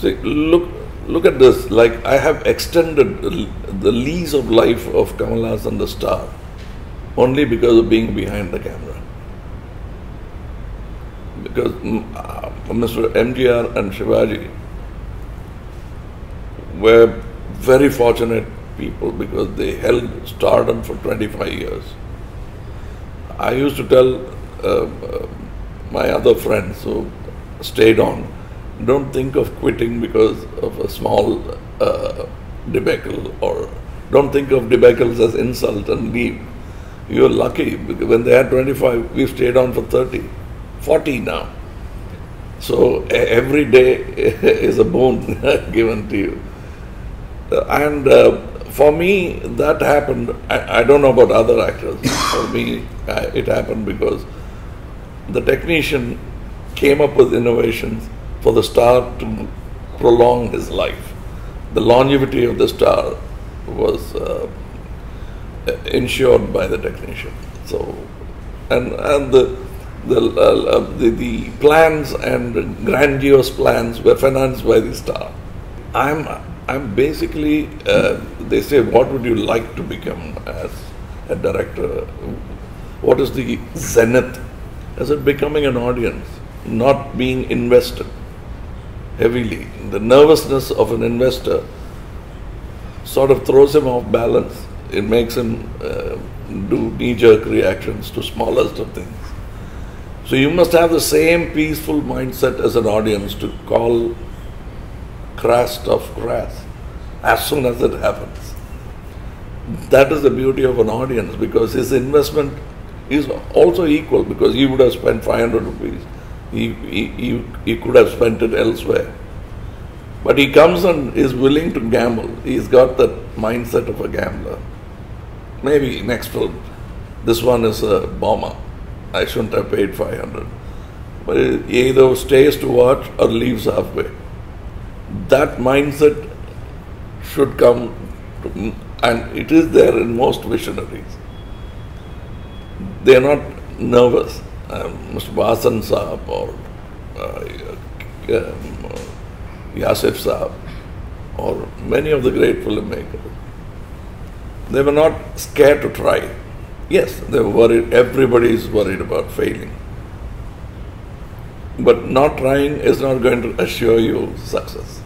See, look, look at this. Like I have extended the lease of life of Kamal Haasan, the star, only because of being behind the camera. Because mm, uh, Mr. MGR and Shivaji were very fortunate people because they held stardom for 25 years. I used to tell uh, uh, my other friends who stayed on, don't think of quitting because of a small uh, debacle or don't think of debacles as insult and leave. You're lucky when they had 25, we stayed on for 30, 40 now. So every day is a boon given to you. And uh, for me, that happened. I, I, don't know about other actors. for me, it happened because the technician came up with innovations for the star to prolong his life. The longevity of the star was uh, ensured by the technician. So, and and the the, uh, the, the plans and grandiose plans were financed by the star. I'm I'm basically uh, they say what would you like to become as a director? What is the zenith? As it becoming an audience, not being invested heavily. The nervousness of an investor sort of throws him off balance. It makes him uh, do knee-jerk reactions to smallest of things. So you must have the same peaceful mindset as an audience to call crass stuff crass as soon as it happens. That is the beauty of an audience because his investment is also equal because he would have spent 500 rupees he, he, he, could have spent it elsewhere. But he comes and is willing to gamble. He's got that mindset of a gambler. Maybe next film, this one is a bomber. I shouldn't have paid 500. But he either stays to watch or leaves halfway. That mindset should come, to, and it is there in most visionaries. They are not nervous Mr. Vasan Saab or uh, um, Yasif Saab or many of the great filmmakers, they were not scared to try. Yes, they were worried, everybody is worried about failing. But not trying is not going to assure you success.